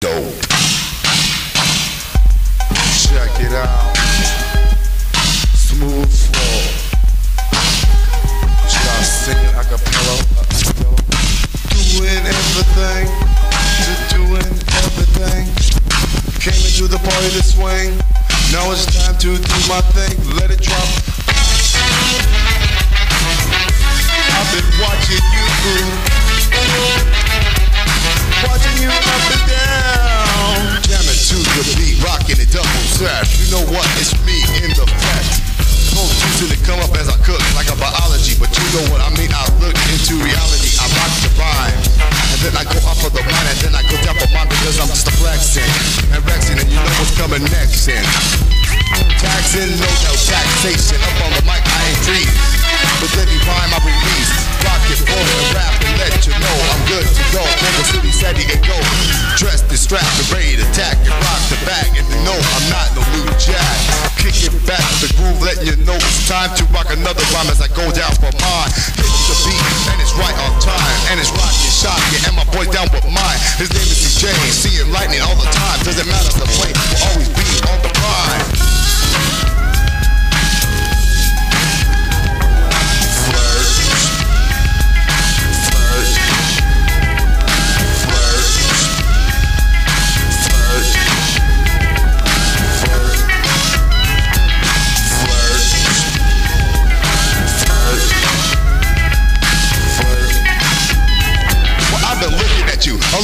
dope. Check it out. Smooth flow. Should I sing a cappella? Doing everything. Just doing everything. Came into the party to swing. Now it's time to do my thing. Let it drop. I've been watching you know what? It's me in the flesh. Hope usually come up as I cook, like a biology, but you know what I mean. I look into reality. I rock the rhyme, and then I go up for the mind, and then I go down for mine because I'm just a flexing and rexing, and you know what's coming next. And taxing, no no taxation. Up on the mic, I ain't free. With every rhyme I release, rock it, roll and rap and let you know I'm good to go. Never City, San Diego, dressed and strapped and time to rock another rhyme as I go down for mine. Hit the beat and it's right on time and it's rocking, shocking, and my boy down with mine. His name is CJ, seeing lightning all the time. Doesn't matter the play,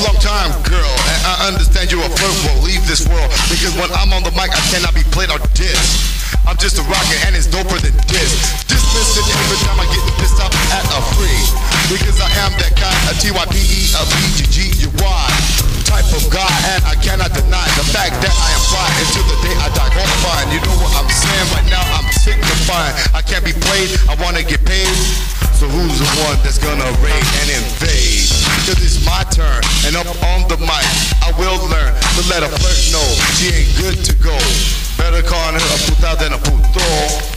long time, girl, and I understand you're a flirt. Will leave this world because when I'm on the mic, I cannot be played or dissed. I'm just a rocker and it's doper than this. Dismiss it every time I get pissed off at a free. Because I am that kind of T-Y-P-E, a B-G-G-U-Y type of guy, and I cannot deny the fact that I am fine until the day I die. Gonna find, you know what I'm saying right now? I'm signifying. I can't be played. I wanna get paid. So who's the one that's gonna raid and invade? Cause it's my turn, and up on the mic, I will learn to let a flirt know she ain't good to go. Better call her a puta than a puto.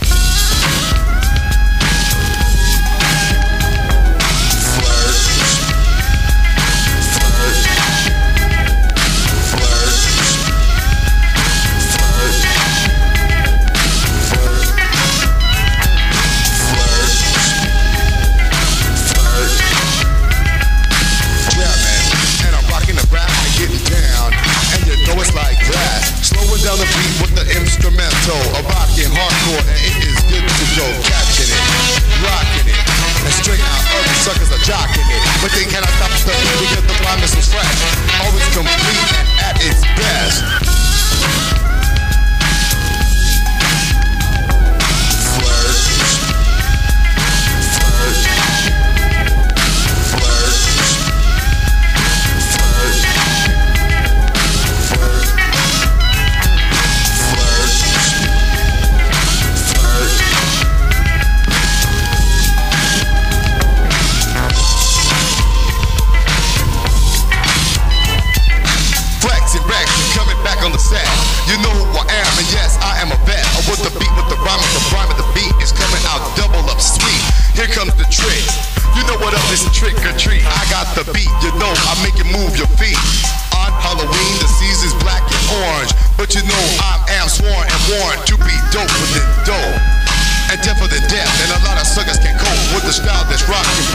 Beat with the instrumental. A rocking hardcore, and it is good to go. Catching it, rocking it. And straight out, other suckers are jocking it. Is trick or treat. I got the beat, you know I make you move your feet. On Halloween, the season's black and orange, but you know I am sworn and warned to be dope with the dope. And deafer than death, and a lot of suckers can cope with the style that's rocking